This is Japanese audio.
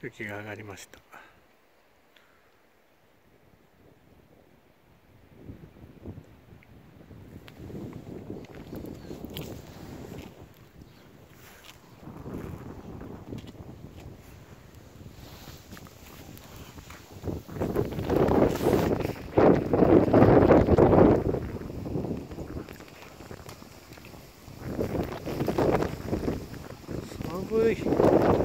雪が上がりました。寒い